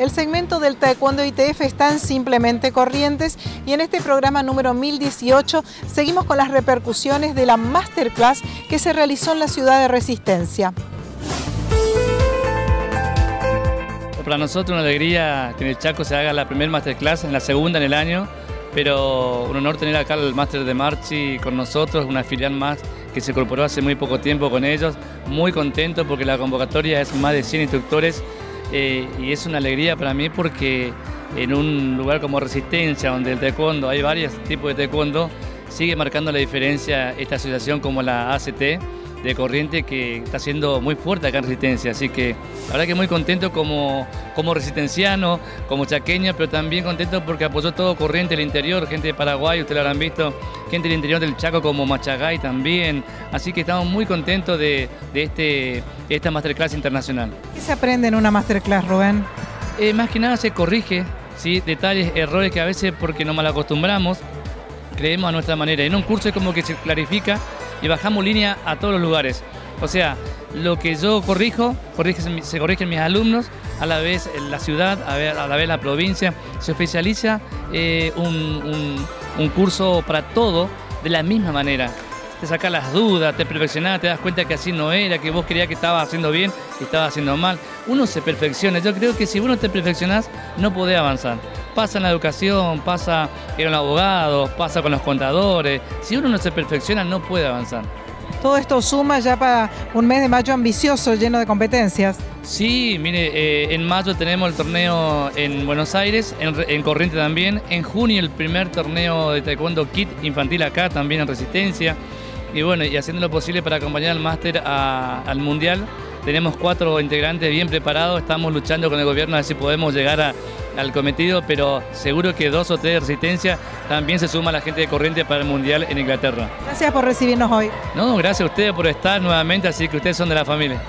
El segmento del Taekwondo ITF está en Simplemente Corrientes y en este programa número 1018 seguimos con las repercusiones de la masterclass que se realizó en la ciudad de Resistencia. Para nosotros una alegría que en el Chaco se haga la primera masterclass, en la segunda en el año, pero un honor tener acá el máster de Marchi con nosotros, una filial más que se incorporó hace muy poco tiempo con ellos, muy contento porque la convocatoria es más de 100 instructores eh, y es una alegría para mí porque en un lugar como Resistencia, donde el taekwondo, hay varios tipos de taekwondo, sigue marcando la diferencia esta asociación como la ACT de corriente que está siendo muy fuerte acá en Resistencia. Así que la verdad que muy contento como, como resistenciano, como chaqueño, pero también contento porque apoyó todo corriente del interior, gente de Paraguay, ustedes lo habrán visto, gente del interior del Chaco como Machagay también. Así que estamos muy contentos de, este, esta masterclass internacional. ¿Qué se aprende en una masterclass, Rubén? Eh, más que nada se corrige ¿sí? detalles, errores que a veces porque no mal acostumbramos, creemos a nuestra manera. En un curso es como que se clarifica y bajamos línea a todos los lugares. O sea, lo que yo corrijo, se corrigen mis alumnos, a la vez la ciudad, a, la vez la provincia, se oficializa eh, un, curso para todo de la misma manera. Te saca las dudas, te perfeccionas, te das cuenta que así no era, que vos creías que estaba haciendo bien y estaba haciendo mal. Uno se perfecciona. Yo creo que si uno te perfeccionás, no podés avanzar. Pasa en la educación, pasa con los abogados, pasa con los contadores. Si uno no se perfecciona, no puede avanzar. Todo esto suma ya para un mes de mayo ambicioso, lleno de competencias. Sí, mire, eh, en mayo tenemos el torneo en Buenos Aires, en, en, Corriente también. En junio el primer torneo de Taekwondo Kit infantil acá, también en Resistencia. Y bueno, y haciendo lo posible para acompañar al máster al Mundial. Tenemos cuatro integrantes bien preparados, estamos luchando con el gobierno a ver si podemos llegar a, al cometido, pero seguro que dos o tres de resistencia también se suma la gente de Corriente para el Mundial en Inglaterra. Gracias por recibirnos hoy. No, gracias a ustedes por estar nuevamente, así que ustedes son de la familia.